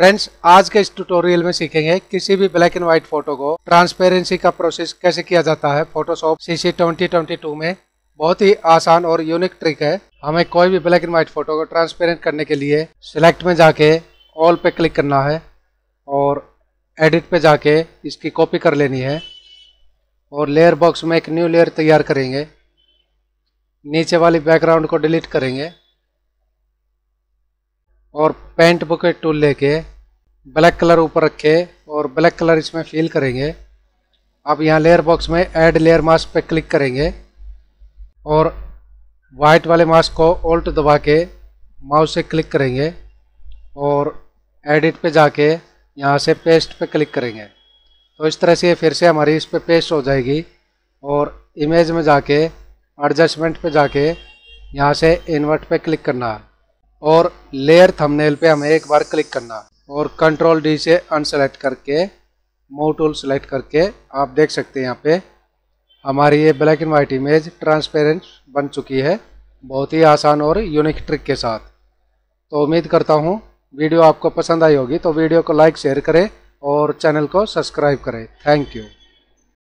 Friends आज के इस ट्यूटोरियल में सीखेंगे किसी भी ब्लैक एंड व्हाइट फ़ोटो को ट्रांसपेरेंसी का प्रोसेस कैसे किया जाता है। फोटोशॉप सीसी 2022 में बहुत ही आसान और यूनिक ट्रिक है। हमें कोई भी ब्लैक एंड व्हाइट फ़ोटो को ट्रांसपेरेंट करने के लिए सिलेक्ट में जाके ऑल पे क्लिक करना है और एडिट पे जाके इसकी कॉपी कर लेनी है और लेयर बॉक्स में एक न्यू लेयर तैयार करेंगे। नीचे वाली बैकग्राउंड को डिलीट करेंगे और पेंट बुकेट टूल लेके ब्लैक कलर ऊपर रखे और ब्लैक कलर इसमें फिल करेंगे। आप यहाँ लेयर बॉक्स में ऐड लेयर मास्क पे क्लिक करेंगे और वाइट वाले मास्क को ओल्ट दबा के माउस से क्लिक करेंगे और एडिट पे जाके यहाँ से पेस्ट पे क्लिक करेंगे। तो इस तरह से फिर से हमारी इस पे पेस्ट हो जाएगी और इमेज में जाके एडजस्टमेंट पे जाके यहाँ से इन्वर्ट पे क्लिक करना और लेयर थंबनेल पे हमें एक बार क्लिक करना। और कंट्रोल डी से अनसेलेक्ट करके मूव टूल सेलेक्ट करके आप देख सकते हैं यहाँ पे। हमारी ये black and white image transparent बन चुकी है, बहुत ही आसान और यूनिक ट्रिक के साथ। तो उम्मीद करता हूँ वीडियो आपको पसंद आई होगी तो वीडियो को लाइक शेयर करें और चैनल को सब्सक्राइब करें। Thank you